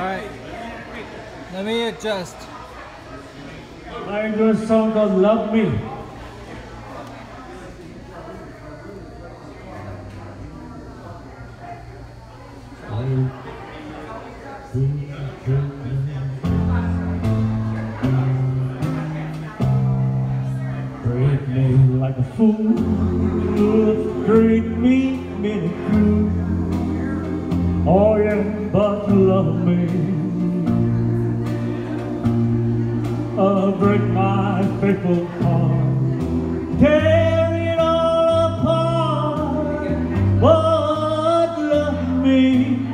Let me adjust. I do a song called Love Me. Treat me like a fool, treat me. Oh yeah, but you love me. Uh, break my faithful heart, tear it all apart. But love me.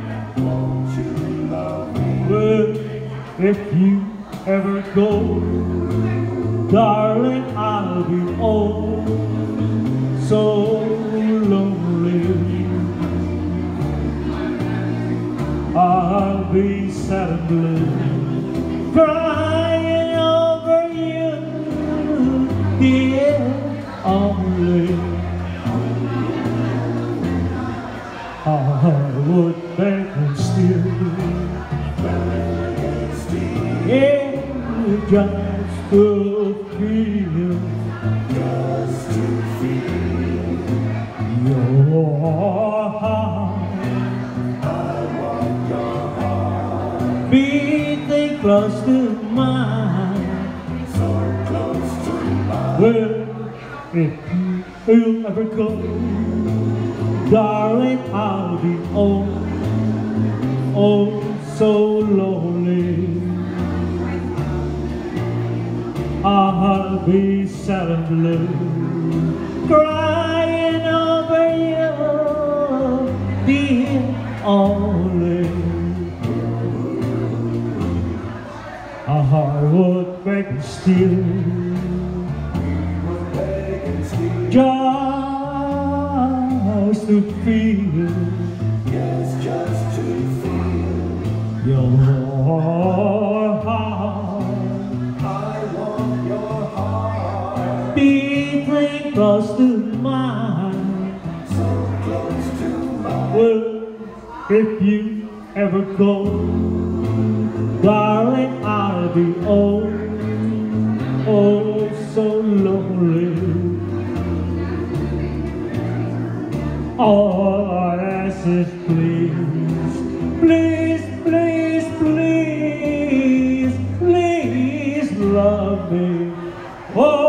love Well, if you ever go, darling, I'll be oh so sad and blue, crying over you, dear, only. I would beg and steal. Yeah, just to feel, just to heart. Beating close to mine, so close to mine. Well, if you ever go, darling, I'll be oh, oh, so lonely. I'll be sad and blue, crying over you, dear only. A heart would break and steal, just to feel, yes, just to feel your heart. I want your heart Beating close to mine. So close to mine. Well, if you ever go, darling, I'll be oh, oh, so lonely. All I ask is please, please, please, please, please love me. Oh,